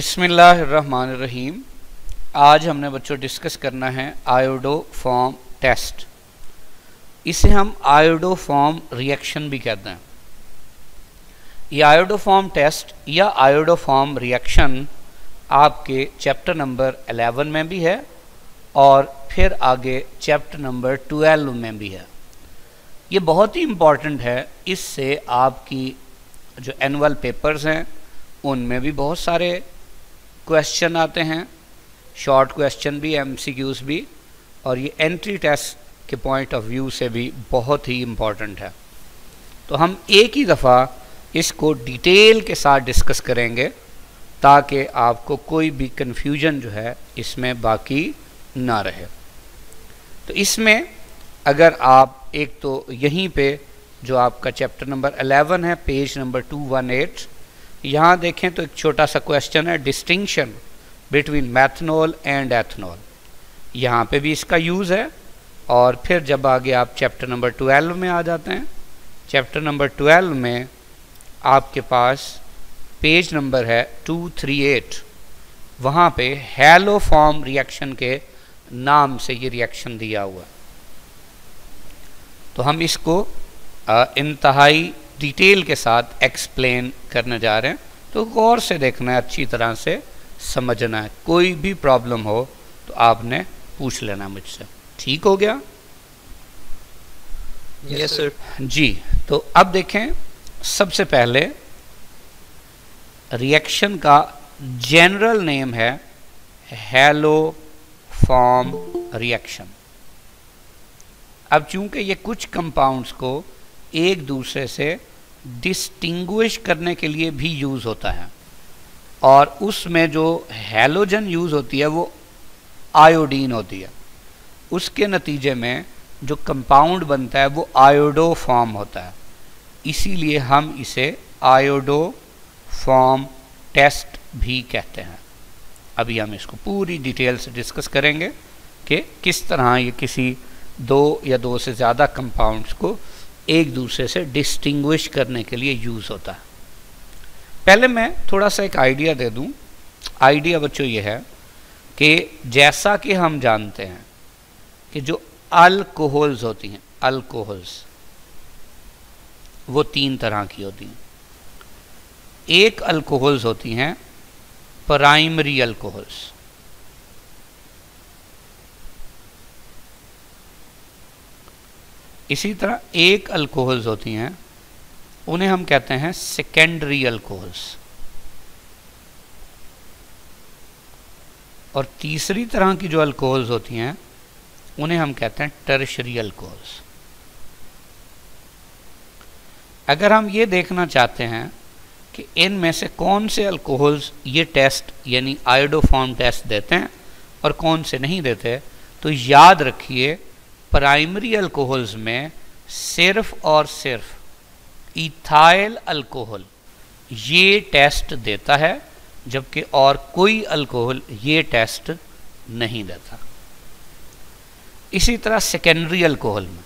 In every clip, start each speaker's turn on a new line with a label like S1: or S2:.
S1: बिसमीम आज हमने बच्चों डिस्कस करना है आयोडो फॉर्म टेस्ट। इसे हम आयोडो फॉर्म रिएक्शन भी कहते हैं। ये आयोडो फॉर्म टेस्ट या आयोडो फॉर्म रिएक्शन आपके चैप्टर नंबर 11 में भी है और फिर आगे चैप्टर नंबर 12 में भी है। ये बहुत ही इंपॉर्टेंट है। इससे आपकी जो एनुअल पेपर्स हैं, उनमें भी बहुत सारे क्वेश्चन आते हैं शॉर्ट क्वेश्चन भी एम भी, और ये एंट्री टेस्ट के पॉइंट ऑफ़ व्यू से भी बहुत ही इंपॉर्टेंट है। तो हम एक ही दफ़ा इसको डिटेल के साथ डिस्कस करेंगे, ताकि आपको कोई भी कन्फ्यूज़न जो है इसमें बाकी ना रहे। तो इसमें अगर आप एक तो यहीं पे जो आपका चैप्टर नंबर 11 है पेज नंबर 218 यहाँ देखें तो एक छोटा सा क्वेश्चन है distinction between methanol and ethanol यहाँ पे भी इसका यूज़ है, और फिर जब आगे आप चैप्टर नंबर 12 में आ जाते हैं चैप्टर नंबर 12 में आपके पास पेज नंबर है 238 वहाँ पे हेलो फॉर्म रिएक्शन के नाम से ये रिएक्शन दिया हुआ तो हम इसको इंतहाई डिटेल के साथ एक्सप्लेन करने जा रहे हैं तो गौर से देखना है अच्छी तरह से समझना है। कोई भी प्रॉब्लम हो तो आपने पूछ लेना मुझसे। ठीक हो गया?
S2: यस yes, सर
S1: जी तो अब देखें सबसे पहले रिएक्शन का जनरल नेम है हेलो फॉर्म रिएक्शन अब चूँकि ये कुछ कंपाउंड्स को एक दूसरे से डिस्टिंग्विश करने के लिए भी यूज़ होता है। और उसमें जो हेलोजन यूज़ होती है, वो आयोडीन होती है। उसके नतीजे में जो कंपाउंड बनता है, वो आयोडो फॉर्म होता है। इसीलिए हम इसे आयोडो फॉर्म टेस्ट भी कहते हैं। अभी हम इसको पूरी डिटेल से डिस्कस करेंगे कि किस तरह ये किसी दो या दो से ज़्यादा कंपाउंड्स को एक दूसरे से डिस्टिंग्विश करने के लिए यूज़ होता है। पहले मैं थोड़ा सा एक आइडिया दे दूँ। आइडिया बच्चों ये है कि जैसा कि हम जानते हैं कि जो अल्कोहल्स होती हैं अल्कोहल्स वो तीन तरह की होती हैं। एक अल्कोहल्स होती हैं प्राइमरी अल्कोहल्स इसी तरह एक अल्कोहल्स होती हैं, उन्हें हम कहते हैं सेकेंडरी अल्कोहल्स और तीसरी तरह की जो अल्कोहल्स होती हैं, उन्हें हम कहते हैं टर्शरी अल्कोहल्स अगर हम ये देखना चाहते हैं कि इनमें से कौन से अल्कोहल्स ये टेस्ट यानी आयोडोफॉर्म टेस्ट देते हैं और कौन से नहीं देते तो याद रखिए प्राइमरी अल्कोहल्स में सिर्फ़ और सिर्फ़ इथाइल अल्कोहल ये टेस्ट देता है, जबकि और कोई अल्कोहल ये टेस्ट नहीं देता। इसी तरह सेकेंडरी अल्कोहल में,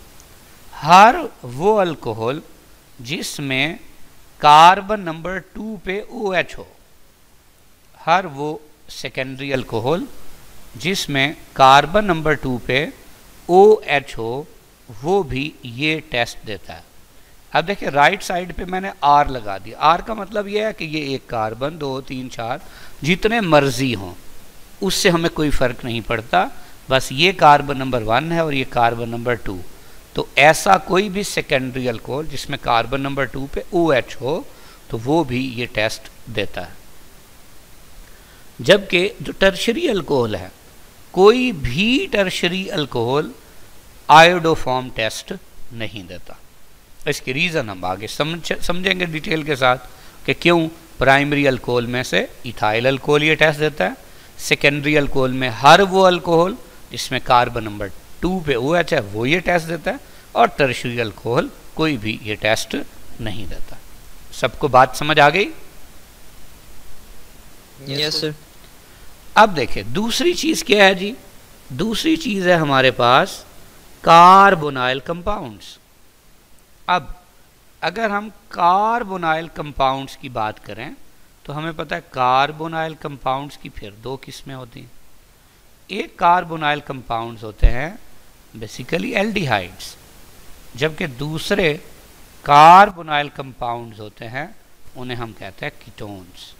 S1: हर वो अल्कोहल जिसमें कार्बन नंबर टू पे ओ एच हो, हर वो सेकेंडरी अल्कोहल जिसमें कार्बन नंबर टू पे ओ एच हो वो भी ये टेस्ट देता है। अब देखिए राइट साइड पे मैंने आर लगा दिया। आर का मतलब ये है कि ये एक कार्बन दो, तीन, चार, जितने मर्ज़ी हों, उससे हमें कोई फ़र्क नहीं पड़ता। बस ये कार्बन नंबर वन है और ये कार्बन नंबर टू तो ऐसा कोई भी सेकेंडरी अल्कोहल जिसमें कार्बन नंबर टू पे ओ एच हो तो वो भी ये टेस्ट देता है। जबकि जो टर्शरी अल्कोहल है कोई भी टर्शरी अल्कोहल आयोडोफॉर्म टेस्ट नहीं देता। इसकी रीज़न हम आगे समझ, समझेंगे डिटेल के साथ कि क्यों प्राइमरी अल्कोहल में से इथाइल अल्कोहल ये टेस्ट देता है। सेकेंडरी अल्कोहल में हर वो अल्कोहल जिसमें कार्बन नंबर टू पे ओ एच है, वो ये टेस्ट देता है और टर्शरी अल्कोहल कोई भी ये टेस्ट नहीं देता। सबको बात समझ आ गई?
S2: यस सर
S1: अब देखिए दूसरी चीज़ क्या है जी? दूसरी चीज़ है हमारे पास कार्बोनाइल कंपाउंड्स। अब, अगर हम कार्बोनाइल कंपाउंड्स की बात करें तो हमें पता है कार्बोनाइल कंपाउंड्स की फिर दो किस्में होती हैं। एक कार्बोनाइल कंपाउंड्स होते हैं, बेसिकली एल्डिहाइड्स, जबकि दूसरे कार्बोनाइल कंपाउंड्स होते हैं, उन्हें हम कहते हैं कीटोन्स।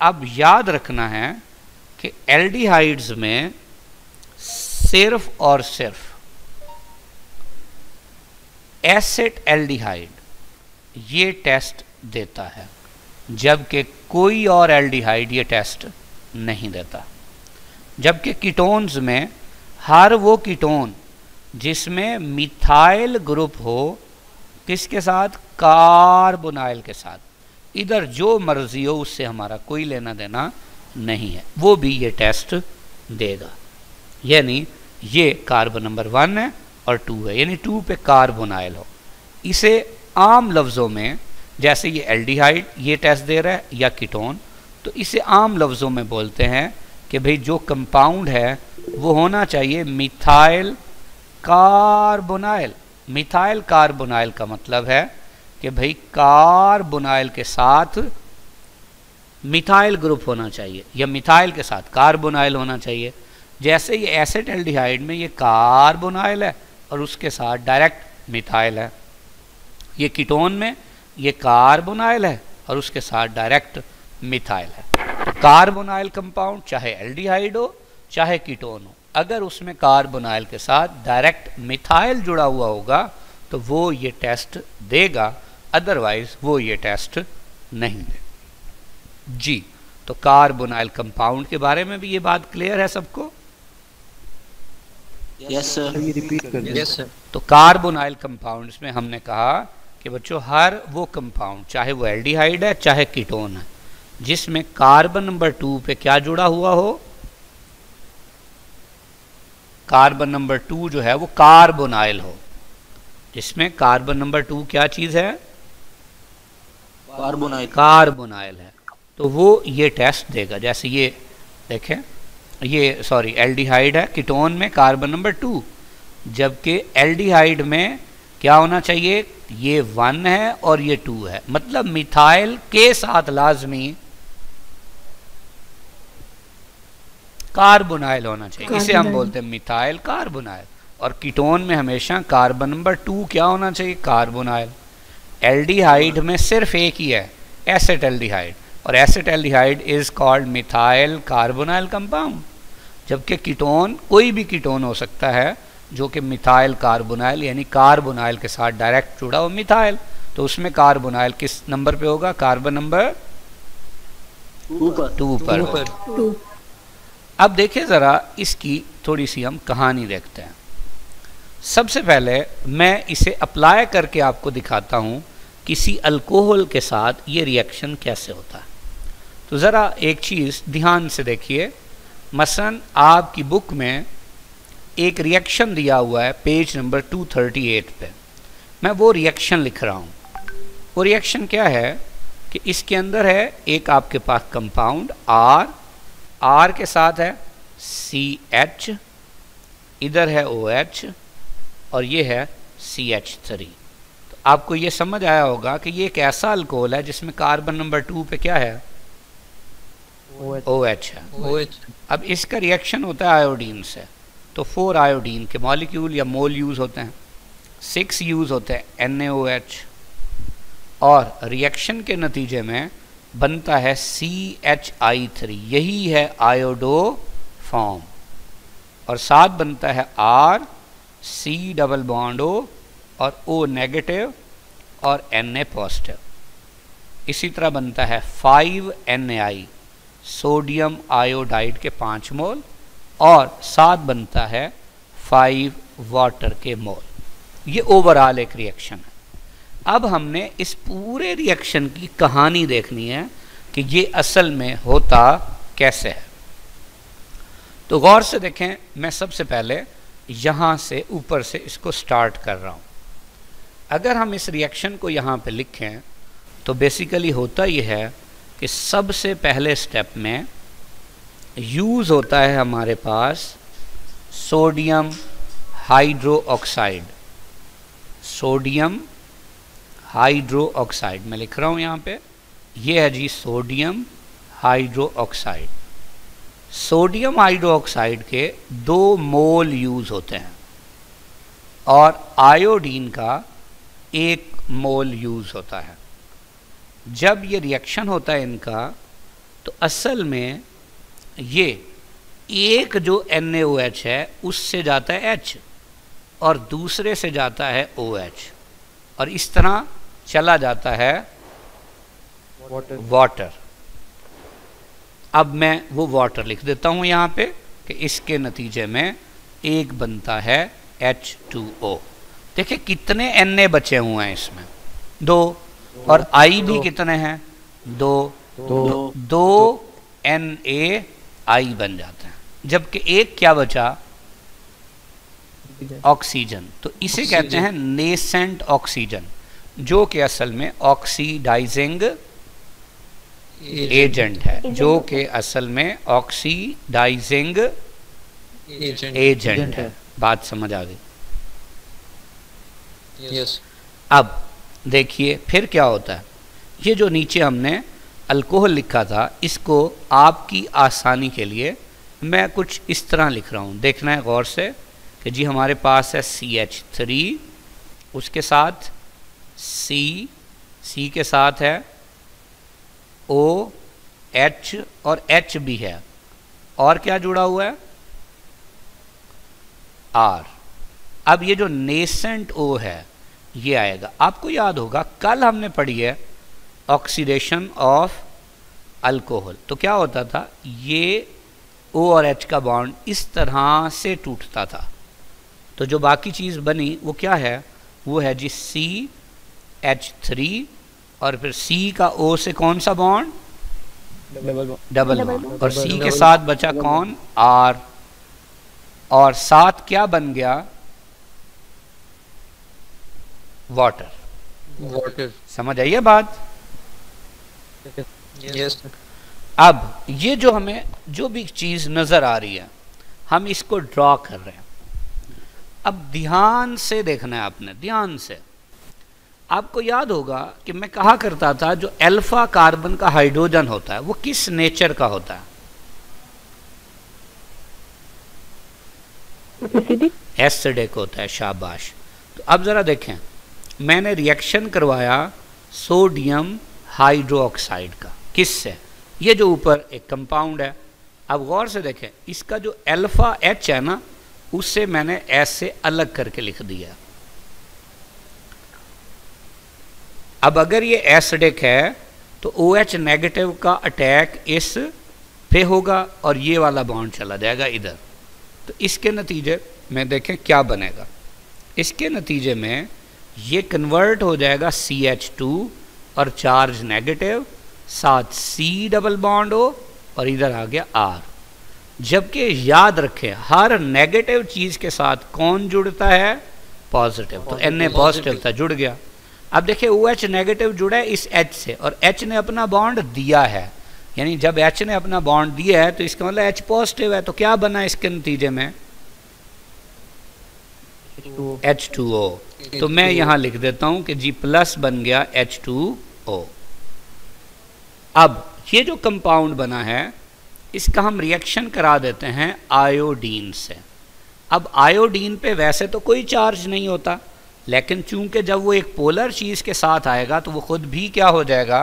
S1: अब याद रखना है कि एल्डिहाइड्स में सिर्फ़ और सिर्फ़ एसिड एल्डिहाइड ये टेस्ट देता है, जबकि कोई और एल्डिहाइड ये टेस्ट नहीं देता। जबकि कीटोन्स में, हर वो कीटोन जिसमें मिथाइल ग्रुप हो, किसके साथ? कार्बोनाइल के साथ। इधर जो मर्ज़ी हो, उससे हमारा कोई लेना देना नहीं है। वो भी ये टेस्ट देगा। यानी ये कार्बन नंबर वन है और टू है। यानी टू पे कार्बोनाइल हो। इसे आम लफ्ज़ों में, जैसे ये एल्डिहाइड ये टेस्ट दे रहा है, या कीटोन तो इसे आम लफ्ज़ों में बोलते हैं कि भाई जो कंपाउंड है, वो होना चाहिए मिथाइल कार्बोनाइल मिथाइल कार्बोनाइल का मतलब है कि भाई कार्बोनाइल के साथ मिथाइल ग्रुप होना चाहिए, या मिथाइल के साथ कार्बोनाइल होना चाहिए। जैसे ये एसिड एल्डिहाइड में ये कार्बोनाइल है और उसके साथ डायरेक्ट मिथाइल है। ये कीटोन में ये कार्बोनाइल है और उसके साथ डायरेक्ट मिथाइल है। कार्बोनाइल कंपाउंड चाहे एल्डिहाइड हो, चाहे कीटोन हो, अगर उसमें कार्बोनाइल के साथ डायरेक्ट मिथाइल जुड़ा हुआ होगा तो वो ये टेस्ट देगा अदरवाइज़ वो ये टेस्ट नहीं दे जी तो कार्बोनाइल कंपाउंड के बारे में भी ये बात क्लियर है सबको?
S2: यस सर रिपीट कर
S1: यस सर तो कार्बोनाइल कंपाउंड्स में हमने कहा कि बच्चों हर वो कंपाउंड चाहे वो एल्डिहाइड है चाहे कीटोन है जिसमें कार्बन नंबर टू पे क्या जुड़ा हुआ हो? कार्बन नंबर टू जो है वो कार्बोनाइल हो। जिसमें कार्बन नंबर टू क्या चीज़ है?
S2: कार्बोनाइल।
S1: कार्बोनाइल है। तो वो ये टेस्ट देगा। जैसे ये देखें ये सॉरी एल्डिहाइड है कीटोन में कार्बन नंबर टू। जबकि एल्डिहाइड में क्या होना चाहिए? ये वन है और ये टू है। मतलब मिथाइल के साथ लाजमी कार्बोनाइल होना चाहिए। इसे हम बोलते हैं मिथाइल कार्बोनाइल। और कीटोन में हमेशा कार्बन नंबर टू क्या होना चाहिए? कार्बोनाइल। एल्डिहाइड में सिर्फ़ एक ही है एसिड एल्डिहाइड और acetaldehyde is called methyl carbonyl compound जबकि कीटोन कोई भी कीटोन हो सकता है जो कि मिथाइल कार्बोनाइल यानी कार्बोनाइल के साथ डायरेक्ट जुड़ा हो मिथाइल तो उसमें कार्बोनाइल किस नंबर पे होगा? कार्बन नंबर टू पर। टू अब देखिए ज़रा इसकी थोड़ी सी हम कहानी देखते हैं। सबसे पहले मैं इसे अप्लाई करके आपको दिखाता हूँ किसी अल्कोहल के साथ ये रिएक्शन कैसे होता है। तो ज़रा एक चीज़ ध्यान से देखिए। मसलन, आपकी बुक में एक रिएक्शन दिया हुआ है पेज नंबर 238 पे। मैं वो रिएक्शन लिख रहा हूँ। वो रिएक्शन क्या है कि इसके अंदर है एक आपके पास कंपाउंड आर आर के साथ है सी एच इधर है ओ एच और ये है सी एच थ्री तो आपको ये समझ आया होगा कि ये एक ऐसा अल्कोहल है जिसमें कार्बन नंबर टू पे क्या है? ओ एच है। ओ एच अब इसका रिएक्शन होता है आयोडीन से। तो फोर आयोडीन के मॉलिक्यूल या मोल यूज़ होते हैं। सिक्स यूज़ होते हैं एन ए ओ एच और रिएक्शन के नतीजे में बनता है सी एच आई थ्री यही है आयोडो फॉर्म और साथ बनता है R C double bond O और ओ नेगेटिव और एन ए पॉजिटिव इसी तरह बनता है five N A I sodium iodide के पाँच मोल और साथ बनता है फाइव वाटर के मोल. ये ओवरऑल एक रिएक्शन है. अब हमने इस पूरे रिएक्शन की कहानी देखनी है कि ये असल में होता कैसे है. तो गौर से देखें, मैं सबसे पहले यहाँ से ऊपर से इसको स्टार्ट कर रहा हूँ। अगर हम इस रिएक्शन को यहाँ पे लिखें तो बेसिकली होता ये है कि सबसे पहले स्टेप में यूज़ होता है हमारे पास sodium hydro oxide sodium hydro oxide मैं लिख रहा हूँ यहाँ पे। ये है जी sodium hydro oxide sodium hydroxide के दो मोल यूज़ होते हैं और आयोडीन का एक मोल यूज़ होता है। जब ये रिएक्शन होता है इनका तो असल में ये एक जो एन है उससे जाता है एच और दूसरे से जाता है ओ OH और इस तरह चला जाता है वाटर वाटर अब मैं वो वाटर लिख देता हूँ यहाँ पे कि इसके नतीजे में एक बनता है H2O देखिए कितने एन ए बचे हुए हैं इसमें। दो। और आई भी कितने हैं? दो। दो, दो। एन ए आई बन जाते हैं। जबकि एक क्या बचा? ऑक्सीजन तो इसे कहते हैं नेसेंट ऑक्सीजन जो कि असल में ऑक्सीडाइजिंग एजेंट है जो कि असल में ऑक्सीडाइजिंग एजेंट। है। बात समझ आ गई? यस अब देखिए फिर क्या होता है? ये जो नीचे हमने अल्कोहल लिखा था इसको आपकी आसानी के लिए मैं कुछ इस तरह लिख रहा हूँ। देखना है गौर से कि जी हमारे पास है सी एच थ्री उसके साथ सी सी के साथ है ओ एच और एच भी है। और क्या जुड़ा हुआ है? आर अब ये जो नेसेंट ओ है, ये आएगा। आपको याद होगा, कल हमने पढ़ी है ऑक्सीडेशन ऑफ़ अल्कोहल तो क्या होता था? ये ओ और एच का बॉन्ड इस तरह से टूटता था। तो जो बाकी चीज़ बनी, वो क्या है? वो है जी सी एच थ्री और फिर सी का ओ से कौन सा बॉन्ड डबल बॉन्ड और सी के साथ बचा कौन? आर और साथ क्या बन गया? वाटर वाटर समझ आइए बात? Yes. अब ये जो हमें जो भी चीज़ नज़र आ रही है हम इसको ड्रॉ कर रहे हैं। अब ध्यान से देखना है आपने ध्यान से। आपको याद होगा कि मैं कहा करता था जो अल्फ़ा कार्बन का हाइड्रोजन होता है वो किस नेचर का होता है? एसिडिक होता है शाबाश। तो अब जरा देखें मैंने रिएक्शन करवाया सोडियम हाइड्रोक्साइड का। किस से ये जो ऊपर एक कंपाउंड है। अब गौर से देखें इसका जो अल्फ़ा एच है ना उससे मैंने एस से अलग करके लिख दिया। अब अगर ये एसिडिक है तो ओ OH नेगेटिव का अटैक इस पे होगा और ये वाला बॉन्ड चला जाएगा इधर। तो इसके नतीजे में देखें क्या बनेगा। इसके नतीजे में ये कन्वर्ट हो जाएगा सी एच टू और चार्ज नेगेटिव साथ सी डबल बॉन्ड हो और इधर आ गया आर जबकि याद रखें हर नेगेटिव चीज़ के साथ कौन जुड़ता है? पॉजिटिव तो एन ए पॉजिटिव था जुड़ गया। अब देखिए ओ एच नेगेटिव जुड़ा है इस एच से और एच ने अपना बॉन्ड दिया है। यानी जब एच ने अपना बॉन्ड दिया है तो इसका मतलब एच पॉजिटिव है तो क्या बना इसके नतीजे में? एच टू ओ तो मैं यहाँ लिख देता हूँ कि जी प्लस बन गया एच टू ओ अब ये जो कंपाउंड बना है इसका हम रिएक्शन करा देते हैं आयोडीन से। अब आयोडीन पे वैसे तो कोई चार्ज नहीं होता। लेकिन चूँकि जब वो एक पोलर चीज़ के साथ आएगा तो वो खुद भी क्या हो जाएगा?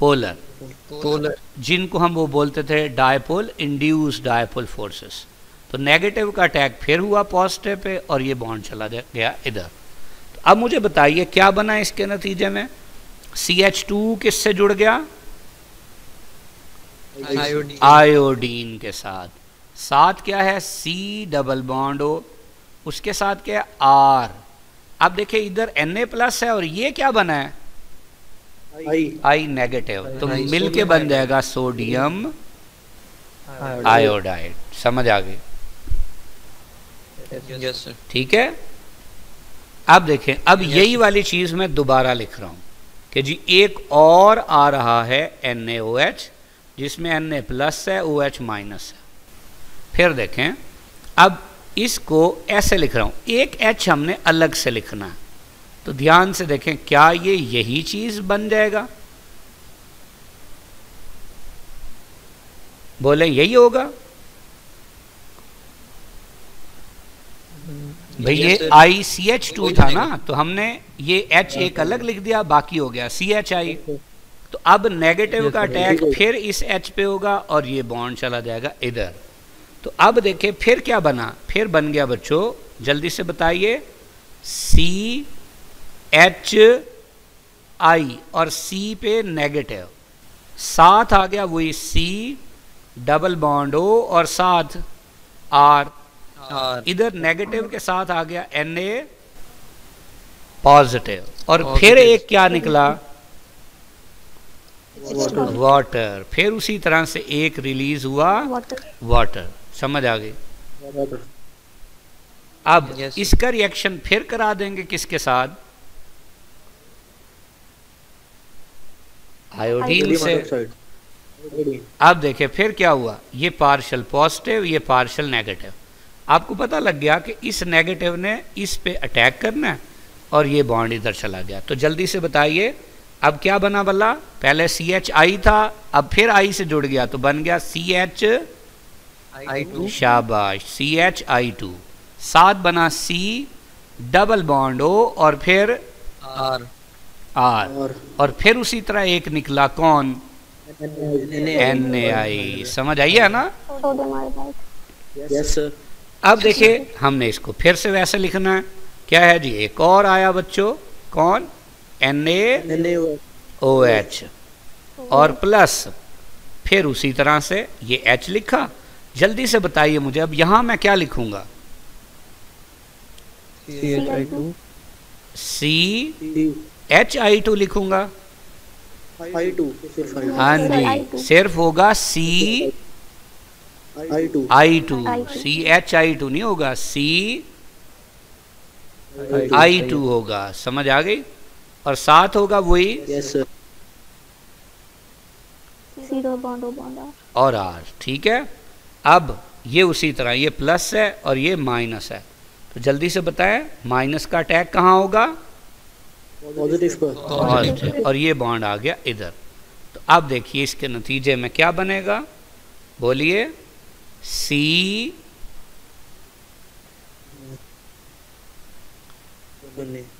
S1: पोलर पोलर जिनको हम वो बोलते थे डायपोल इंड्यूस डायपोल फोर्सेस तो नेगेटिव का अटैक फिर हुआ पॉजिटिव पे और ये बॉन्ड चला गया इधर. तो अब मुझे बताइए क्या बना इसके नतीजे में? सी एच टू किससे जुड़ गया? आयोडीन के साथ. साथ क्या है? सी डबल बॉन्ड हो उसके साथ क्या? है आर। अब देखिए इधर एन ए प्लस है और ये क्या बना है? आई आई नेगेटिव तो मिल के बन जाएगा सोडियम आयोडाइड। समझ आ गई? ठीक है? अब देखें अब यही वाली चीज़ मैं दोबारा लिख रहा हूँ कि जी एक और आ रहा है एन एच जिसमें एन ए प्लस है ओ एच माइनस है। फिर देखें अब इसको ऐसे लिख रहा हूँ। एक एच हमने अलग से लिखना है। तो ध्यान से देखें क्या ये यही चीज़ बन जाएगा? बोले यही होगा। भाई ये आई सी एच टू था ना तो हमने ये एच एक अलग लिख दिया बाकी हो गया सी एच आई तो अब नेगेटिव का अटैक फिर इस एच पे होगा और ये बॉन्ड चला जाएगा इधर। तो अब देखें फिर क्या बना? फिर बन गया बच्चों जल्दी से बताइए। सी एच आई और सी पे नेगेटिव साथ आ गया वही सी डबल बॉन्ड ओ और साथ आर इधर नेगेटिव के साथ आ गया एन ए पॉजिटिव और फिर एक क्या निकला? वाटर फिर उसी तरह से एक रिलीज़ हुआ वाटर समझ आ गई। अब yes. इसका रिएक्शन फिर करा देंगे किसके साथ? आयोडीन से। अब देखिए फिर क्या हुआ? ये पार्शल पॉजिटिव ये पार्शल नेगेटिव आपको पता लग गया कि इस नेगेटिव ने इस पे अटैक करना है और ये बॉन्ड इधर चला गया। तो जल्दी से बताइए अब क्या बना बल्ला? पहले सी एच आई था अब फिर आई से जुड़ गया तो बन गया सी एच आई टू शाबाश सी एच आई टू सात बना सी डबल बॉन्ड ओ और फिर आर आर और फिर उसी तरह एक निकला कौन? एन ए आई समझ आई है ना?
S2: यस सर
S1: अब देखिए हमने इसको फिर से वैसे लिखना है। क्या है जी? एक और आया बच्चों। कौन? एन ए ओ एच और प्लस फिर उसी तरह से ये एच लिखा। जल्दी से बताइए मुझे अब यहाँ मैं क्या लिखूँगा? सी एच आई टू लिखूँगा? हाँ जी सिर्फ़ होगा C I two C H I two नहीं होगा सी आई टू होगा समझ आ गई? और साथ होगा वही? और आर ठीक है? अब ये उसी तरह ये प्लस है और ये माइनस है। तो जल्दी से बताएँ माइनस का अटैक कहाँ होगा? पॉजिटिव और ये बॉन्ड आ गया इधर। तो अब देखिए इसके नतीजे में क्या बनेगा? बोलिए सी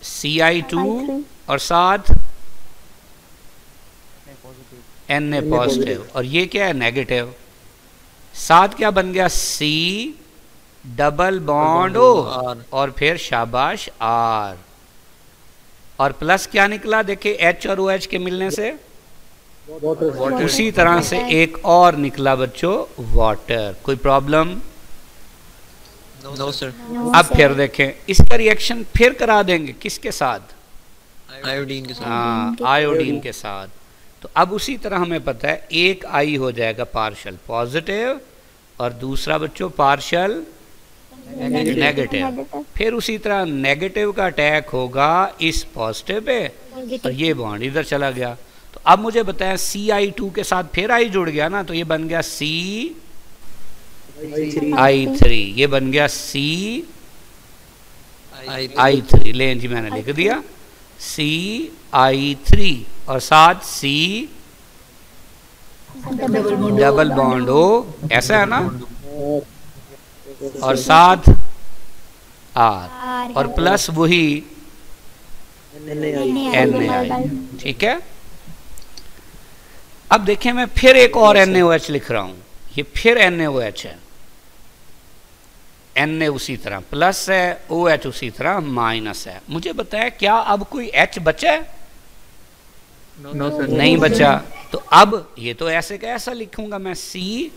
S1: सी आई टू और साथ एन ए पॉजिटिव और ये क्या है? नेगेटिव साथ क्या बन गया? सी डबल बॉन्ड ओ और फिर शाबाश आर। और प्लस क्या निकला? देखिए एच और ओ एच के मिलने से। उसी तरह से एक और निकला बच्चों वाटर कोई प्रॉब्लम
S2: नो सर
S1: अब फिर देखें इसका रिएक्शन फिर करा देंगे। किसके साथ?
S2: आयोडीन के साथ।
S1: हाँ आयोडीन के साथ। तो अब उसी तरह हमें पता है एक आई हो जाएगा पार्शल पॉजिटिव और दूसरा बच्चों पार्शल नेगेटिव फिर उसी तरह नेगेटिव का अटैक होगा इस पॉजिटिव पे और ये बॉन्ड इधर चला गया। तो अब मुझे बताया सी आई टू के साथ फिर आई जुड़ गया ना तो ये बन गया सी आई थ्री ये बन गया सी आई थ्री ले जी मैंने लिख दिया। सी आई थ्री और साथ सी डबल बॉन्ड हो? ऐसा है ना? और साथ आर और प्लस वही एन ए आई ठीक है? अब देखें मैं फिर एक और एन ए ओ एच लिख रहा हूँ। ये फिर एन ए ओ एच है। एन ए उसी तरह प्लस है ओ एच उसी तरह माइनस है। मुझे बताया क्या अब कोई एच बचा है?
S2: नो सर
S1: नहीं बचा। तो अब ये तो ऐसे का ऐसा लिखूँगा मैं सी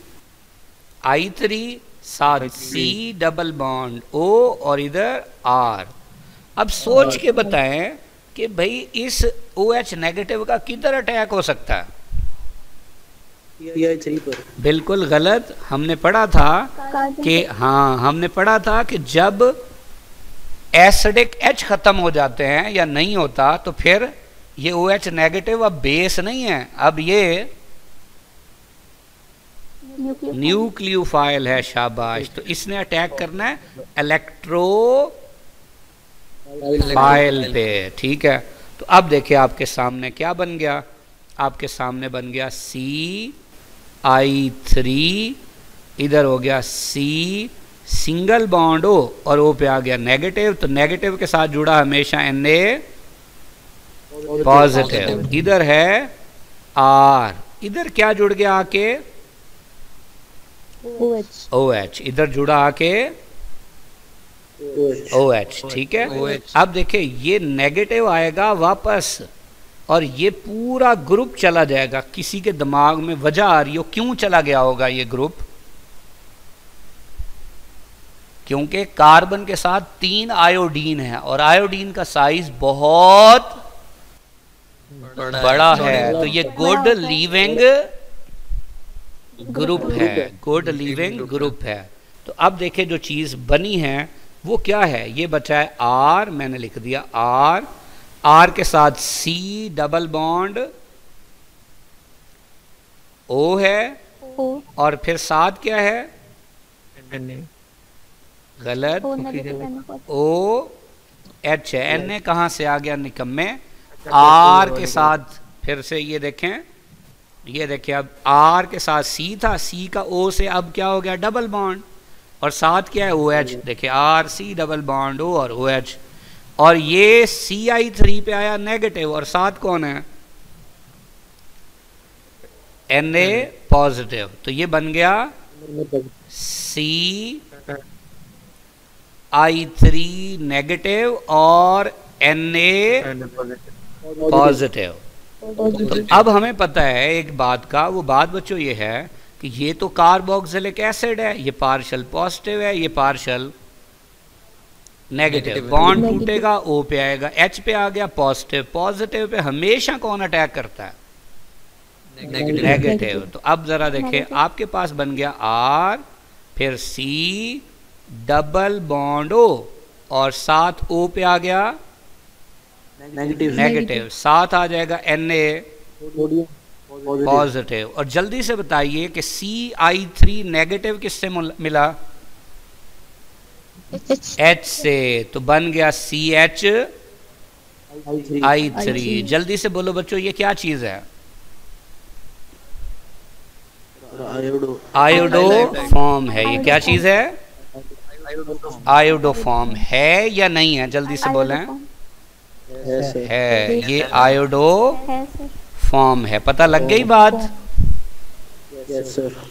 S1: आई थ्री साथ सी डबल बॉन्ड ओ और इधर आर अब सोच के बताएँ कि भाई इस ओ एच नेगेटिव का किधर अटैक हो सकता है? बिल्कुल गलत। हमने पढ़ा था कि हाँ हमने पढ़ा था कि जब एसिडिक एच खत्म हो जाते हैं या नहीं होता तो फिर ये ओ एच नेगेटिव अब बेस नहीं है। अब ये न्यूक्लियोफाइल है, शाबाश। तो इसने अटैक करना है इलेक्ट्रो फ़ाइल पे। ठीक है? तो अब देखिए आपके सामने क्या बन गया। आपके सामने बन गया सी आई थ्री इधर हो गया सी सिंगल बॉन्ड ओ और ओ पे आ गया नेगेटिव तो नेगेटिव के साथ जुड़ा हमेशा एन ए पॉजिटिव। इधर है आर इधर क्या जुड़ गया आके? ओ एच इधर जुड़ा आके? ओ एच ठीक है?
S2: OH
S1: अब देखिए ये नेगेटिव आएगा वापस। और ये पूरा ग्रुप चला जाएगा। किसी के दिमाग में वजह आ रही हो क्यों चला गया होगा ये ग्रुप? क्योंकि कार्बन के साथ तीन आयोडीन है और आयोडीन का साइज़ बहुत बड़ा बड़ा है। तो ये गुड लीविंग ग्रुप है। गुड लीविंग ग्रुप है। तो अब देखे जो चीज़ बनी है वो क्या है? ये बचा है आर मैंने लिख दिया आर आर के साथ सी डबल बॉन्ड ओ है और फिर साथ क्या है? गलत। ओ एच है एन ए कहाँ से आ गया निकम में आर के साथ फिर से ये देखें। ये देखिए अब आर के साथ सी था। सी का ओ से अब क्या हो गया? डबल बॉन्ड और साथ क्या है? ओ एच देखिए R C double bond O और ओ एच और ये सी आई थ्री पे आया नेगेटिव और साथ कौन है? एन ए पॉजिटिव तो ये बन गया सी आई थ्री नेगेटिव और एन ए पॉजिटिव तो अब हमें पता है एक बात का वो बात बच्चों ये है कि ये तो कार्बोक्सिलिक एसिड है ये पार्शल पॉजिटिव है ये पार्शल नेगेटिव बॉन्ड टूटेगा ओ पे आएगा एच पे आ गया पॉजिटिव पॉजिटिव पे हमेशा कौन अटैक करता है?
S2: नेगेटिव
S1: नेगेटिव तो अब जरा देखिए
S3: Negative।
S1: आपके पास बन गया आर फिर सी डबल बॉन्ड ओ और साथ ओ पे आ गया?
S4: नेगेटिव
S1: नेगेटिव साथ आ जाएगा एन ए पॉजिटिव और जल्दी से बताइए कि सी आई थ्री नेगेटिव किससे मिला? एच से तो बन गया सी एच आई थ्री जल्दी से बोलो बच्चों ये क्या चीज़ है?
S4: आयोडो
S1: आयोडो फॉर्म है ये क्या चीज़ है? आयोडो फॉर्म है या नहीं है? जल्दी से बोलें।
S4: है
S1: ये आयोडो फॉर्म है। पता लग गई बात?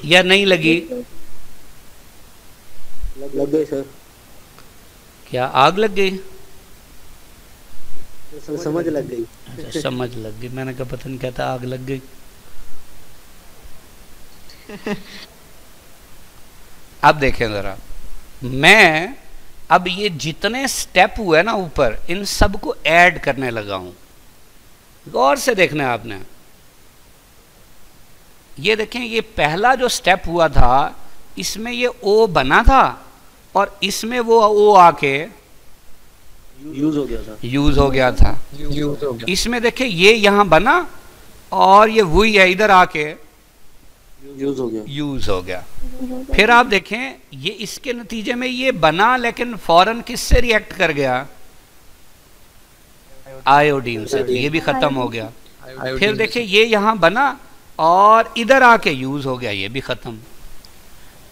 S1: या नहीं लगी?
S4: लग गई सर
S1: क्या आग लग गई?
S4: समझ लग गई।
S1: अच्छा, समझ लग गई। मैंने कहा पता नहीं कहता आग लग गई। अब देखें जरा। मैं अब ये जितने स्टेप हुए ना ऊपर इन सबको ऐड करने लगा हूँ। गौर से देखना है आपने। ये देखें ये पहला जो स्टेप हुआ था इसमें ये ओ बना था। और इसमें वो ओ आके
S4: यूज़ हो गया था।
S1: यूज़ हो गया था।
S2: यूज़ हो गया।
S1: इसमें देखिए ये यहाँ बना और ये वही है इधर आके
S4: यूज़ हो गया।
S1: यूज़ हो गया। फिर आप देखें ये इसके नतीजे में ये बना लेकिन फ़ौरन किससे रिएक्ट कर गया? आयोडीन से। तो ये भी खत्म हो गया। फिर देखिए ये यहाँ बना और इधर आके यूज़ हो गया ये भी खत्म।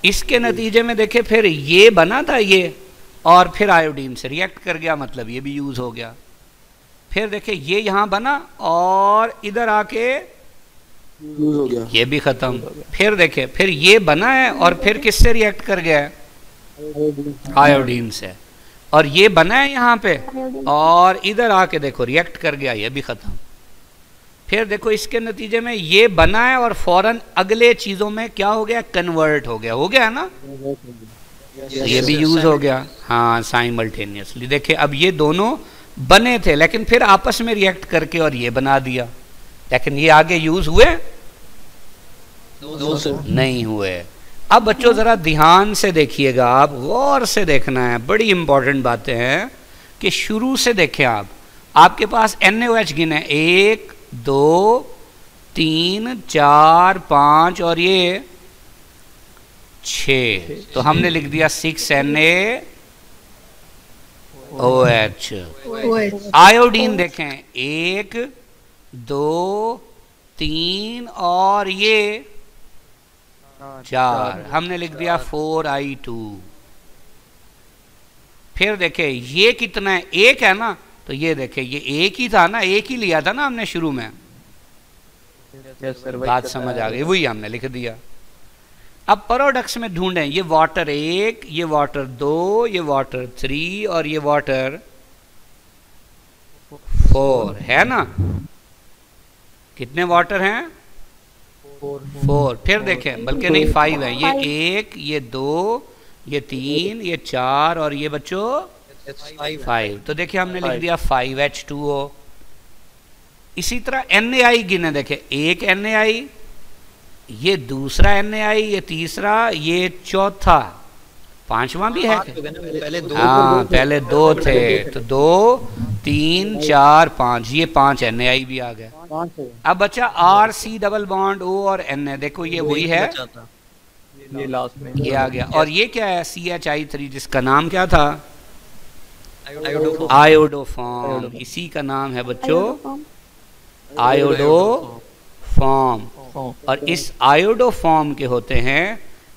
S1: इसके नतीजे में देखे फिर ये बना था ये और फिर आयोडीन से रिएक्ट कर गया मतलब ये भी यूज़ हो गया। फिर देखे ये यहाँ बना और इधर आके
S4: यूज़ हो गया।
S1: ये भी खत्म। फिर देखे फिर ये बना है और फिर किससे रिएक्ट कर गया है? आयोडीन से। और ये बना है यहाँ पे और इधर आके देखो रिएक्ट कर गया ये भी खत्म। फिर देखो इसके नतीजे में ये बना है और फ़ौरन अगले चीज़ों में क्या हो गया? कन्वर्ट हो गया। हो गया ना? ये भी यूज़ हो गया। हाँ साइमल्टेनियसली देखिए अब ये दोनों बने थे लेकिन फिर आपस में रिएक्ट करके और ये बना दिया। लेकिन ये आगे यूज़ हुए? नहीं हुए। अब बच्चों जरा ध्यान से देखिएगा आप गौर से देखना है। बड़ी इंपॉर्टेंट बातें हैं कि शुरू से देखें आप। आपके पास एन एच गिने एक दो तीन चार पाँच और ये छ। तो हमने लिख दिया six N A O H iodine देखें एक दो तीन और ये चार। हमने लिख दिया फोर आई टू फिर देखे ये कितना है एक है ना तो ये देखे ये एक ही था ना एक ही लिया था ना हमने शुरू में। बात समझ आ गई वही हमने लिख दिया। अब प्रोडक्ट्स में ढूंढें ये वाटर एक ये वाटर दो ये वाटर थ्री और ये वाटर फोर है ना? कितने वाटर हैं? फोर फिर देखें बल्कि नहीं फाइव है। ये एक ये दो ये तीन ये चार और ये बच्चों फाइव तो देखिए हमने लिख दिया फाइव एच टू ओ इसी तरह एन ए आई गिने देखे एक एन ए आई ये दूसरा एन ए आई ये तीसरा ये चौथा। पांचवा भी है
S2: पहले दो
S1: हाँ पहले दो थे तो दो तीन चार पाँच ये पाँच एन ए आई भी आ गया अब बचा R C double bond O और एन ए देखो ये वही है
S3: ये लास्ट में।
S1: ये आ गया। और ये क्या है? सी एच आई थ्री जिसका नाम क्या था?
S2: आयोडो
S1: आयोडोफॉर्म इसी का नाम है बच्चों आयोडो फॉर्म और इस आयोडो फॉर्म के होते हैं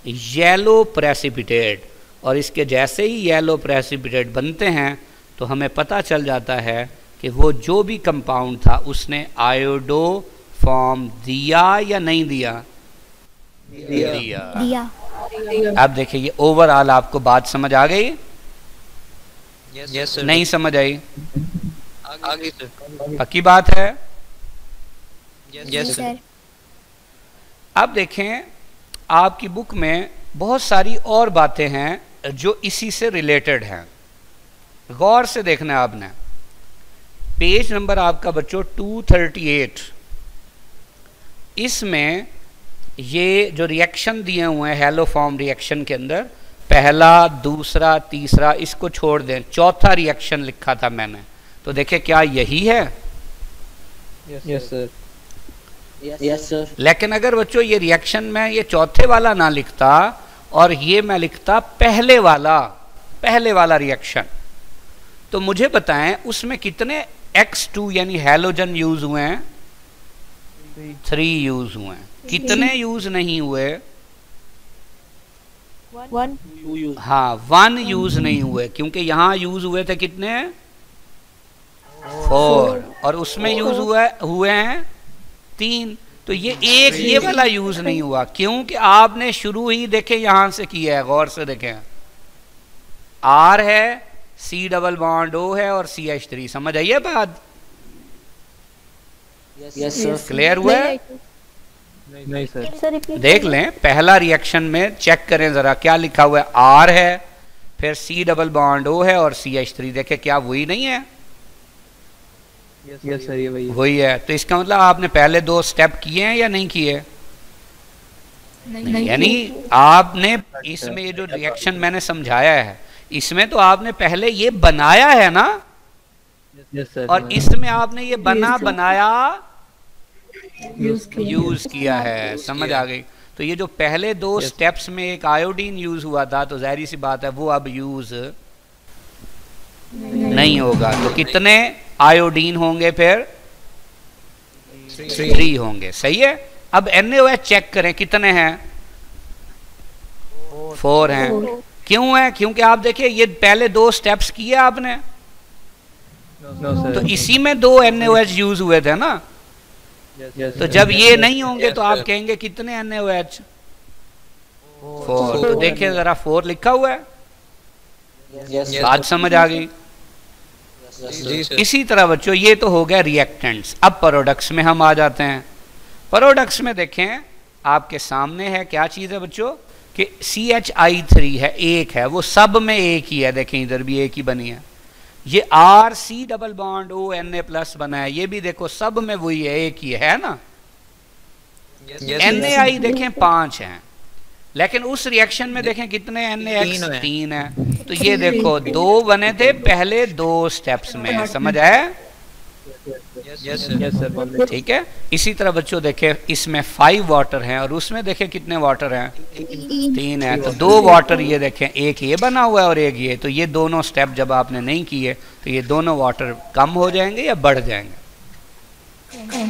S1: येलो प्रेसिपिटेट और इसके जैसे ही येलो प्रेसिपिटेट बनते हैं तो हमें पता चल जाता है कि वो जो भी कंपाउंड था उसने आयोडो फॉर्म दिया या नहीं दिया? दिया।
S5: दिया।
S1: अब देखिए ये ओवरऑल आपको बात समझ आ गई?
S2: यस सर
S1: नहीं समझ आई।
S2: आगे सर
S1: पक्की बात है?
S2: यस सर
S5: सर
S1: अब देखें आपकी बुक में बहुत सारी और बातें हैं जो इसी से रिलेटेड हैं। गौर से देखना है आपने। पेज नंबर आपका बच्चों 238 इसमें ये जो रिएक्शन दिए हुए हैं हेलो फॉर्म रिएक्शन के अंदर पहला दूसरा तीसरा इसको छोड़ दें। चौथा रिएक्शन लिखा था मैंने। तो देखें क्या यही है?
S3: यस सर
S4: यस सर
S1: लेकिन अगर बच्चों ये रिएक्शन में ये चौथे वाला ना लिखता और ये मैं लिखता पहले वाला पहले वाला रिएक्शन तो मुझे बताएँ उसमें कितने X2 यानी हेलोजन यूज़ हुए हैं? थ्री यूज़ हुए हैं। कितने यूज़ नहीं हुए?
S5: वन
S1: हाँ वन यूज़ नहीं हुए क्योंकि यहाँ यूज़ हुए थे कितने? फोर और उसमें यूज़ हुआ हुए हैं तीन। तो ये एक ये वाला यूज़ नहीं हुआ क्योंकि आपने शुरू ही देखे यहाँ से किया है गौर से देखें। आर है सी डबल बॉन्ड ओ है और सी एच थ्री समझ आइए बात? क्लियर हुआ है?
S3: नहीं सर
S5: सर
S1: देख लें पहला रिएक्शन में चेक करें जरा क्या लिखा हुआ है? आर है फिर सी डबल बॉन्ड ओ है और सी एच थ्री देखे क्या वही नहीं है?
S3: यस सर ये वही है।
S1: वही है तो इसका मतलब आपने पहले दो स्टेप किए हैं या नहीं किए? यानी आपने इसमें ये जो रिएक्शन मैंने समझाया है इसमें तो आपने पहले ये बनाया है ना?
S3: यस सर
S1: और इसमें आपने ये बना बनाया
S5: यूज़
S1: किया। है समझ आ गई। तो ये जो पहले दो स्टेप्स में एक आयोडीन यूज़ हुआ था तो ज़ाहिर सी बात है वो अब यूज़ नहीं। होगा। तो कितने आयोडीन होंगे फिर? थ्री होंगे। सही है? अब एन चेक करें कितने हैं? फोर हैं। क्यों है? क्योंकि आप देखिए ये पहले दो स्टेप्स किए आपने।
S3: नो सर
S1: तो इसी में दो एन यूज़ हुए थे ना?
S3: यस
S1: तो जब ये नहीं होंगे तो आप कहेंगे कितने एन एच फोर तो देखिए जरा फोर लिखा हुआ है। बात समझ आ गई। इसी तरह बच्चों ये तो हो गया रिएक्टेंट्स अब प्रोडक्ट्स में हम आ जाते हैं। प्रोडक्ट्स में देखें आपके सामने है क्या चीज़ है बच्चों? कि सी एच आई थ्री है एक है वो सब में एक ही है। देखें इधर भी एक ही बनी है। ये R C double bond O N A plus बना है। ये भी देखो सब में वही है एक ही है ना? एन ए आई देखें पाँच हैं। लेकिन उस रिएक्शन में देखें कितने एन ए एक्स
S2: तीन
S1: तीन है। तो ये देखो दो बने थे पहले दो स्टेप्स में। समझ आया? ठीक है? इसी तरह बच्चों देखे इसमें फाइव वाटर हैं और उसमें देखे कितने वाटर हैं? तीन है। तो दो वाटर ये देखें एक ये बना हुआ है और एक ये। तो ये दोनों स्टेप जब आपने नहीं किए तो ये दोनों वाटर कम हो जाएँगे या बढ़ जाएँगे?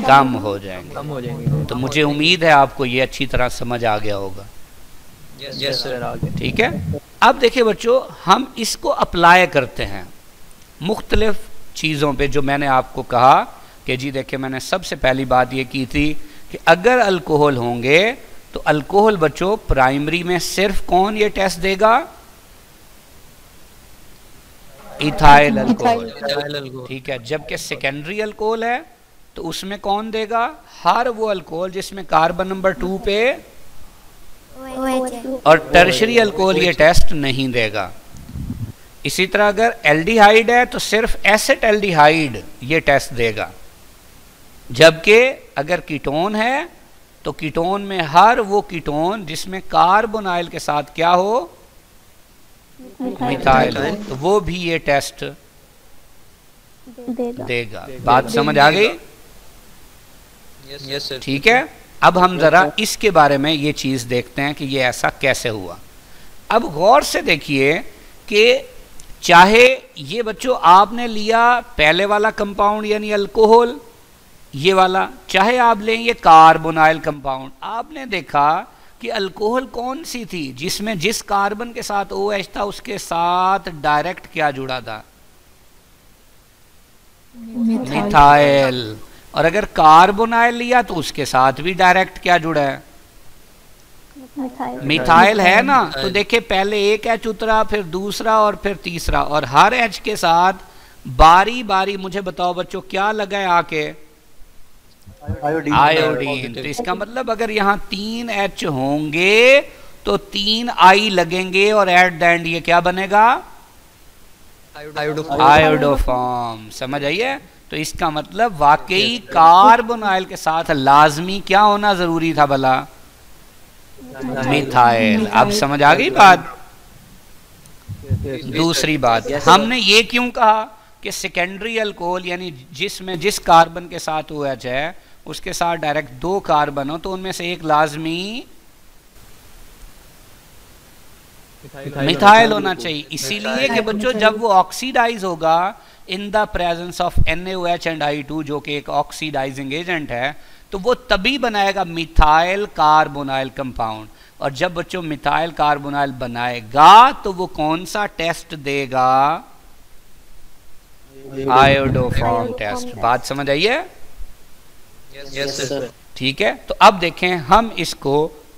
S1: कम हो जाएँगे।
S3: कम हो जाएँगे।
S1: तो मुझे उम्मीद है आपको ये अच्छी तरह समझ आ गया होगा। ठीक है? अब देखिए बच्चों हम इसको अप्लाई करते हैं। मुख्तलिफ़ चीज़ों पे जो मैंने आपको कहा कि जी देखिए मैंने सबसे पहली बात ये की थी कि अगर अल्कोहल होंगे तो अल्कोहल बच्चों प्राइमरी में सिर्फ़ कौन ये टेस्ट देगा? Ethyl alcohol. ठीक है जबकि सेकेंडरी अल्कोहल है तो उसमें कौन देगा? हर वो अल्कोहल जिसमें कार्बन नंबर टू पे और टर्शरी अल्कोहल ये टेस्ट नहीं देगा। इसी तरह अगर एल्डिहाइड है तो सिर्फ़ एसिड एल्डिहाइड ये टेस्ट देगा। जबकि अगर कीटोन है तो कीटोन में हर वो कीटोन जिसमें कार्बोनाइल के साथ क्या हो? मिथाइल हो। तो वो भी ये टेस्ट
S5: देगा।
S1: देगा। बात समझ आ गई. ठीक है? अब हम जरा इसके बारे में ये चीज़ देखते हैं कि ये ऐसा कैसे हुआ। अब गौर से देखिए कि चाहे ये बच्चों आपने लिया पहले वाला कंपाउंड यानी अल्कोहल ये वाला चाहे आप लें ये कार्बोनाइल कंपाउंड आपने देखा कि अल्कोहल कौन सी थी जिसमें जिस कार्बन के साथ ओ OH था उसके साथ डायरेक्ट क्या जुड़ा था? मिथाइल। और अगर कार्बोनाइल लिया तो उसके साथ भी डायरेक्ट क्या जुड़ा है? मिथाइल है ना? तो। देखिए पहले एक एच उतरा फिर दूसरा और फिर तीसरा। और हर एच के साथ बारी बारी मुझे बताओ बच्चों क्या लगा है आके? आयोडीन। तो इसका मतलब अगर यहाँ तीन एच होंगे तो तीन आई लगेंगे और एट द एंड ये क्या बनेगा? आयोडोफॉर्म। समझ आइए तो इसका मतलब वाकई कार्बन कार्बोनाइल के साथ लाजमी क्या होना ज़रूरी था भला? मिथाइल। अब समझ आ गई बात? दूसरी बात। हमने ये क्यों कहा कि सेकेंडरी अल्कोहल यानी जिसमें जिस कार्बन के साथ ओ OH है उसके साथ डायरेक्ट दो कार्बन हो तो उनमें से एक लाजमी मिथाइल होना चाहिए। इसीलिए कि बच्चों जब वो ऑक्सीडाइज होगा in the presence of NaOH and I2 जो कि एक ऑक्सीडाइजिंग एजेंट है तो वो तभी बनाएगा मिथाइल कार्बोनाइल कंपाउंड। और जब बच्चों मिथाइल कार्बोनाइल बनाएगा तो वो कौन सा टेस्ट देगा? Iodoform test. बात समझ
S2: Yes, yes,
S1: ठीक है? तो अब देखें हम इसको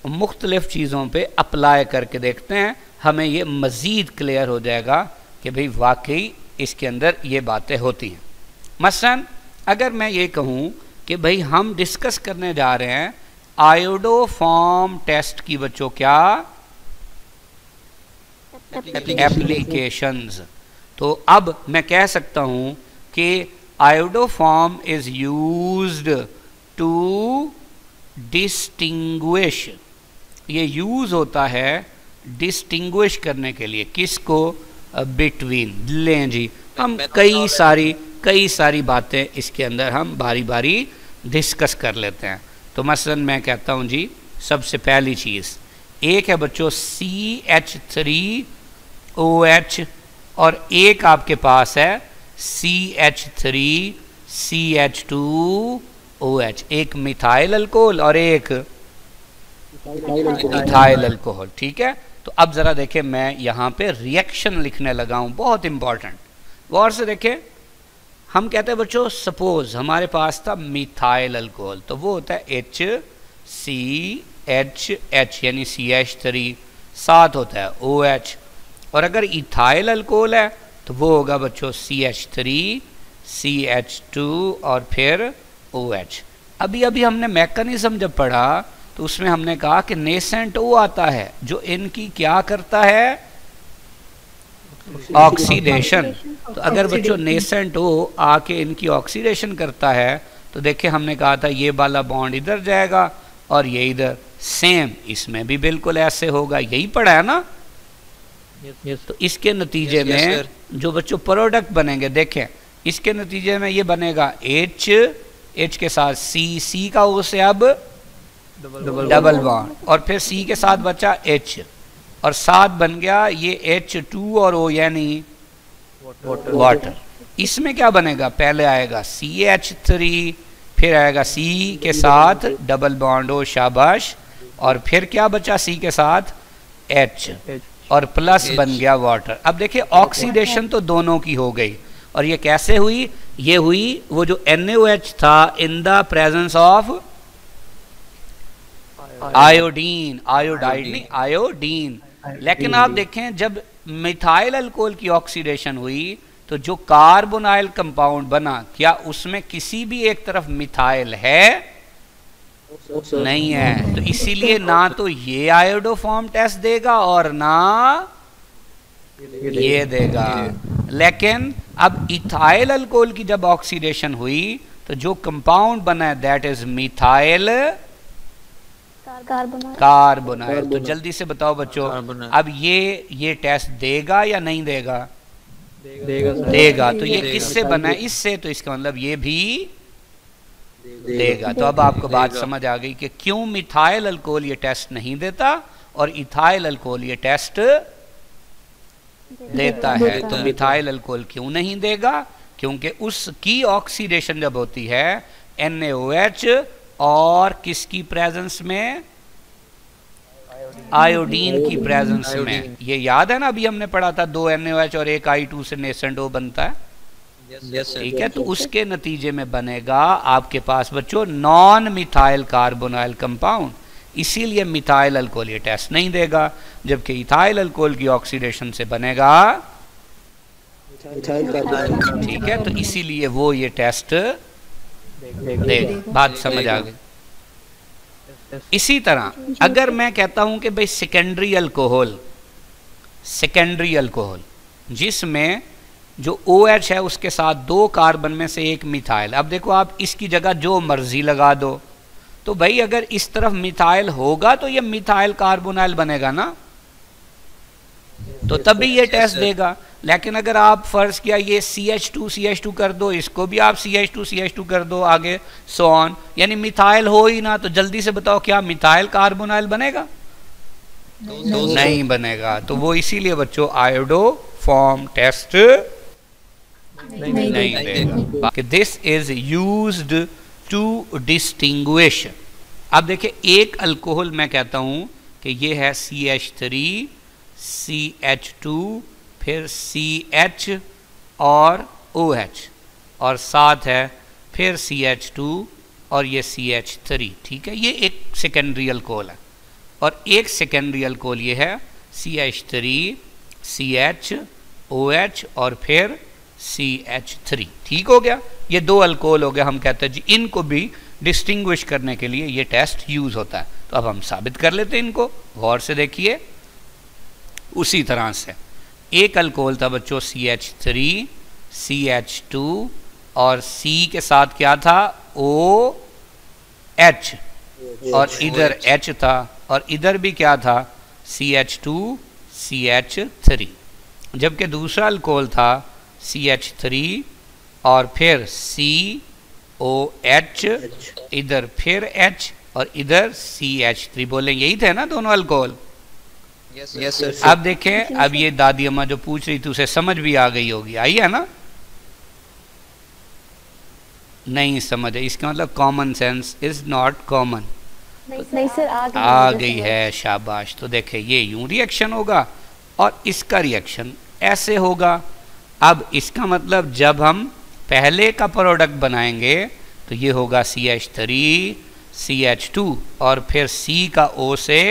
S1: मुख्तलिफ़ चीज़ों पे अप्लाई करके देखते हैं। हमें ये मज़ीद क्लियर हो जाएगा कि भाई वाकई इसके अंदर ये बातें होती हैं। मसलन अगर मैं ये कहूँ कि भाई हम डिस्कस करने जा रहे हैं आयोडोफॉर्म टेस्ट की बच्चों क्या? एप्लीकेशंस तो अब मैं कह सकता हूँ कि iodoform is used to distinguish ये यूज़ होता है डिस्टिंग्विश करने के लिए। किसको? बिटवीन लें जी। हम कई सारी कई सारी बातें इसके अंदर हम बारी बारी डिस्कस कर लेते हैं। तो मसलन मैं कहता हूँ जी, सबसे पहली चीज़, एक है बच्चों C H three O H और एक आपके पास है C H three C H two O H एक मिथाइल अल्कोहल और एक इथाइल अल्कोहल ठीक है? तो अब ज़रा देखें, मैं यहाँ पे रिएक्शन लिखने लगा हूँ, बहुत इंपॉर्टेंट गौर से देखें हम कहते हैं, बच्चों सपोज़ हमारे पास था मिथाइल अल्कोहल तो वो होता है एच सी एच एच यानी सी एच थ्री साथ होता है ओ एच और अगर इथाइल अल्कोहल है तो वो होगा, बच्चों C H three C H two और फिर ओ एच अभी अभी हमने मैकेनिज्म जब पढ़ा तो उसमें हमने कहा कि नेसेंट ओ आता है, जो इनकी क्या करता है? ऑक्सीडेशन। तो अगर बच्चों नेसेंट ओ आके इनकी ऑक्सीडेशन करता है तो देखिए हमने कहा था ये वाला बॉन्ड इधर जाएगा और ये इधर। सेम इसमें भी बिल्कुल ऐसे होगा। यही पड़ा है ना?
S3: Yes,
S1: तो इसके नतीजे
S2: Yes, yes,
S1: में जो बच्चों प्रोडक्ट बनेंगे देखें इसके नतीजे में ये बनेगा एच एच के साथ सी सी का ओ से अब
S3: डबल
S1: डबल बॉन्ड और फिर सी के साथ बचा एच और साथ बन गया ये एच टू और ओ यानी वाटर इसमें क्या बनेगा? पहले आएगा सी एच थ्री फिर आएगा सी के साथ डबल बॉन्ड ओ शाबाश। और फिर क्या बचा सी के साथ? एच और प्लस
S2: H.
S1: बन गया वाटर अब देखिए ऑक्सीडेशन तो दोनों की हो गई। और ये कैसे हुई? ये हुई वो जो NaOH था in the presence of iodine iodide नहीं आयोडीन लेकिन आप देखें जब मिथाइल अल्कोहल की ऑक्सीडेशन हुई तो जो कार्बोनाइल कंपाउंड बना क्या उसमें किसी भी एक तरफ़ मिथाइल है? नहीं है। तो इसीलिए ना तो ये आयोडोफॉर्म टेस्ट देगा और ना ये देगा। लेकिन अब इथाइल अल्कोहल की जब ऑक्सीडेशन हुई तो जो कंपाउंड बना है that is methyl
S5: carbon
S1: carbonyl. तो जल्दी से बताओ बच्चों अब ये ये टेस्ट देगा या नहीं देगा?
S3: देगा
S1: देगा तो ये किससे बना है? इससे तो इसका मतलब ये भी देगा। तो अब आपको बात समझ आ गई कि क्यों मिथाइल अल्कोहल ये टेस्ट नहीं देता और इथाइल अल्कोहल ये टेस्ट देता है? तो। मिथाइल अल्कोहल क्यों नहीं देगा? क्योंकि उसकी ऑक्सीडेशन जब होती है NaOH और किसकी प्रेजेंस में? आयोडीन की प्रेजेंस में। ये याद है ना अभी हमने पढ़ा था दो NaOH और एक आई टू से नेसेंट O बनता है? ठीक है तो उसके नतीजे में बनेगा आपके पास बच्चों नॉन मिथाइल कार्बोनाइल कंपाउंड इसीलिए मिथाइल अल्कोहल ये टेस्ट नहीं देगा जबकि इथाइल अल्कोहल की ऑक्सीडेशन से बनेगा। ठीक है तो इसीलिए वो ये टेस्ट
S3: देगा
S1: बात समझ आ गई। इसी तरह अगर मैं कहता हूँ कि भाई सेकेंडरी अल्कोहल सेकेंडरी अल्कोहल जिसमें जो ओ OH है उसके साथ दो कार्बन में से एक मिथाइल अब देखो आप इसकी जगह जो मर्ज़ी लगा दो। तो भाई अगर इस तरफ़ मिथाइल होगा तो ये मिथाइल कार्बोनाइल बनेगा ना? तो तभी ये टेस्ट देगा। लेकिन अगर आप फ़र्ज़ किया ये C H two C H two कर दो इसको भी आप C H two C H two कर दो आगे सोन यानी मिथाइल हो ही ना तो जल्दी से बताओ क्या मिथाइल कार्बोनाइल बनेगा? नहीं। बनेगा। तो वो इसीलिए बच्चों आयोडो फॉर्म टेस्ट नहीं देगा। कि this is used to distinguish अब देखिए एक अल्कोहल मैं कहता हूँ कि ये है C H three C H two फिर सी एच और ओ एच और साथ है फिर सी एच टू और ये सी एच थ्री ठीक है? ये एक सेकेंडरी अल्कोहल है। और एक सेकेंडरी अल्कोहल ये है C H three C H O H और फिर सी एच थ्री ठीक हो गया? ये दो अल्कोहल हो गया हम कहते हैं जी, इनको भी डिस्टिंग्विश करने के लिए ये टेस्ट यूज़ होता है। तो अब हम साबित कर लेते हैं इनको, गौर से देखिए। उसी तरह से एक अल्कोहल था बच्चों C H three C H two और सी के साथ क्या था? ओ एच और इधर एच था और इधर भी क्या था? C H two C H three जबकि दूसरा अल्कोहल था सी एच थ्री और फिर सी ओ एच इधर फिर एच और इधर सी एच थ्री बोलेंगे यही थे ना दोनों अल्कोहल
S2: यस सर
S1: अब देखें अब ये दादी अम्मा जो पूछ रही थी उसे समझ भी आ गई होगी। आई है ना? नहीं समझ आई। इसका मतलब common sense is not common
S5: नहीं सर आ गई
S1: आ गई है शाबाश। तो देखे ये यूँ रिएक्शन होगा और इसका रिएक्शन ऐसे होगा। अब इसका मतलब जब हम पहले का प्रोडक्ट बनाएँगे तो ये होगा C H three C H two और फिर सी का ओ से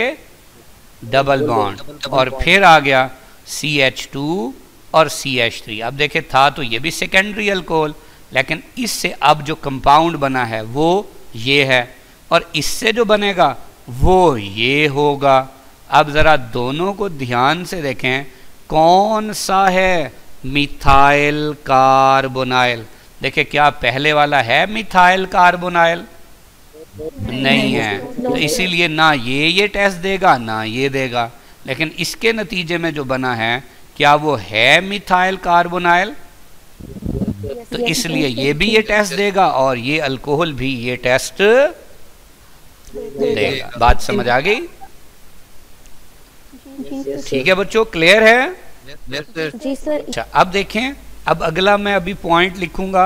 S1: डबल बॉन्ड और फिर आ गया सी एच टू और सी एच थ्री अब देखे था तो ये भी सेकेंडरी अल्कोहल लेकिन इससे अब जो कंपाउंड बना है वो ये है। और इससे जो बनेगा वो ये होगा। अब ज़रा दोनों को ध्यान से देखें कौन सा है मिथाइल कार्बोनाइल देखिए क्या पहले वाला है मिथाइल कार्बोनाइल नहीं है। तो इसीलिए ना ये ये टेस्ट देगा ना ये देगा। लेकिन इसके नतीजे में जो बना है क्या वो है मिथाइल कार्बोनाइल तो इसलिए ये भी ये टेस्ट देगा और ये अल्कोहल भी ये टेस्ट देगा। बात समझ आ गई? ठीक है बच्चों क्लियर है? अच्छा अब देखें अब अगला मैं अभी पॉइंट लिखूँगा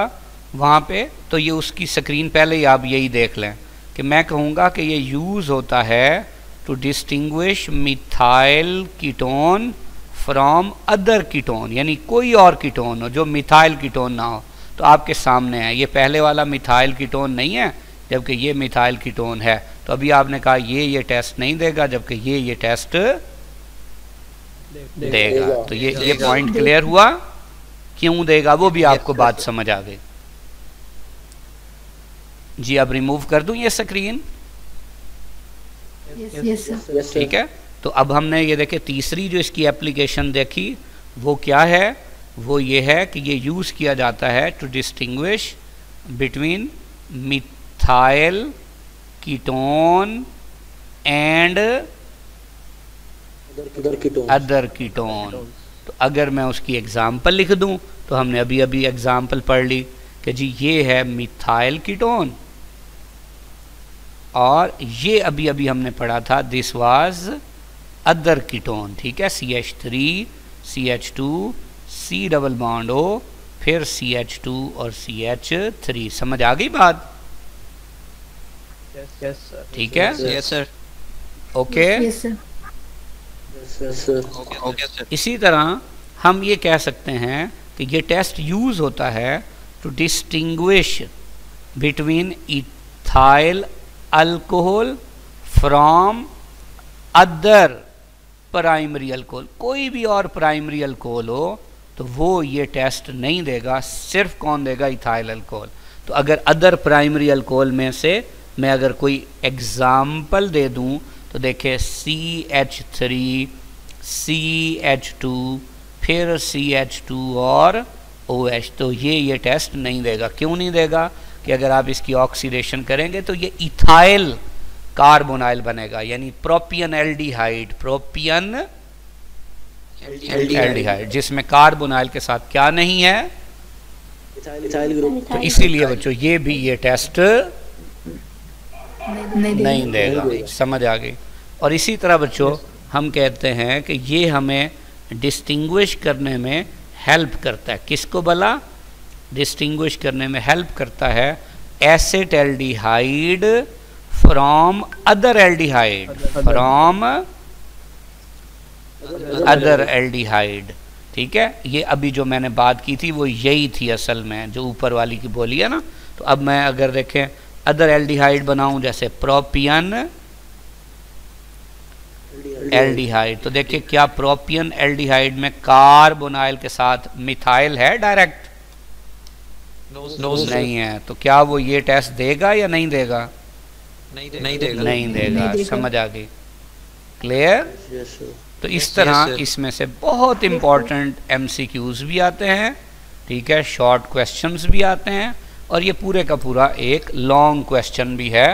S1: वहाँ पे तो ये उसकी स्क्रीन पहले ही आप यही देख लें। कि मैं कहूँगा कि ये यूज़ होता है to distinguish methyl ketone from other ketone यानी कोई और कीटोन हो जो मिथाइल कीटोन ना हो। तो आपके सामने है। ये पहले वाला मिथाइल कीटोन नहीं है जबकि ये मिथाइल कीटोन है। तो अभी आपने कहा ये ये टेस्ट नहीं देगा जबकि ये ये टेस्ट देगा।
S4: देगा।
S1: तो ये ये पॉइंट क्लियर हुआ? क्यों देगा? वो भी आपको बात समझ आ गई। जी अब रिमूव कर दूँ ये स्क्रीन. ठीक है? तो अब हमने ये देखे तीसरी जो इसकी एप्लीकेशन देखी वो क्या है? वो ये है कि ये यूज़ किया जाता है to distinguish between methyl ketone and other ketone तो अगर मैं उसकी एग्ज़ाम्पल लिख दूँ तो हमने अभी अभी एग्ज़ाम्पल पढ़ ली कि जी ये है मिथाइल कीटोन और ये अभी अभी हमने पढ़ा था दिस वाज अदर कीटोन ठीक है? C H three C H two C double bond O फिर सी एच टू और सी एच थ्री समझ आ गई बात? ठीक है? Okay
S5: yes sir.
S1: इसी तरह हम ये कह सकते हैं कि ये टेस्ट यूज़ होता है to distinguish between ethyl alcohol from other primary alcohol कोई भी और प्राइमरी अल्कोहल हो तो वो ये टेस्ट नहीं देगा, सिर्फ़ कौन देगा? इथाइल अल्कोहल तो अगर अदर प्राइमरी अल्कोहल में से मैं अगर कोई एग्ज़ाम्पल दे दूँ तो देखे C H three C H two फिर सी एच टू और ओ एच तो ये ये टेस्ट नहीं देगा. क्यों नहीं देगा? कि अगर आप इसकी ऑक्सीडेशन करेंगे तो ये इथाइल कार्बोनाइल बनेगा यानी प्रोपियन एल्डिहाइड प्रोपियन एल्डिहाइड जिसमें कार्बोनाइल के साथ क्या नहीं है? तो इसीलिए बच्चों ये भी ये टेस्ट
S5: नहीं
S1: देगा।
S4: देगा।
S1: समझ आ गई? और इसी तरह बच्चों हम कहते हैं कि ये हमें डिस्टिंग्विश करने में हेल्प करता है। किसको भला डिस्टिंग्विश करने में हेल्प करता है acid aldehyde from other aldehyde from other aldehyde ठीक है? ये अभी जो मैंने बात की थी वो यही थी असल में जो ऊपर वाली की बोली है ना? तो अब मैं अगर देखें अदर एल्डिहाइड बनाऊँ जैसे प्रोपियन एल्डिहाइड तो देखिए क्या प्रोपियन एल्डिहाइड में कार्बोनाइल के साथ मिथाइल है डायरेक्ट
S2: No,
S1: नहीं है। तो क्या वो ये टेस्ट देगा या नहीं देगा?
S2: नहीं देगा।
S1: नहीं देगा। समझ आ गई। क्लियर तो इस तरह इसमें से बहुत इंपॉर्टेंट एमसीक्यूज भी आते हैं ठीक है? शॉर्ट क्वेश्चंस भी आते हैं और ये पूरे का पूरा एक लॉन्ग क्वेश्चन भी है।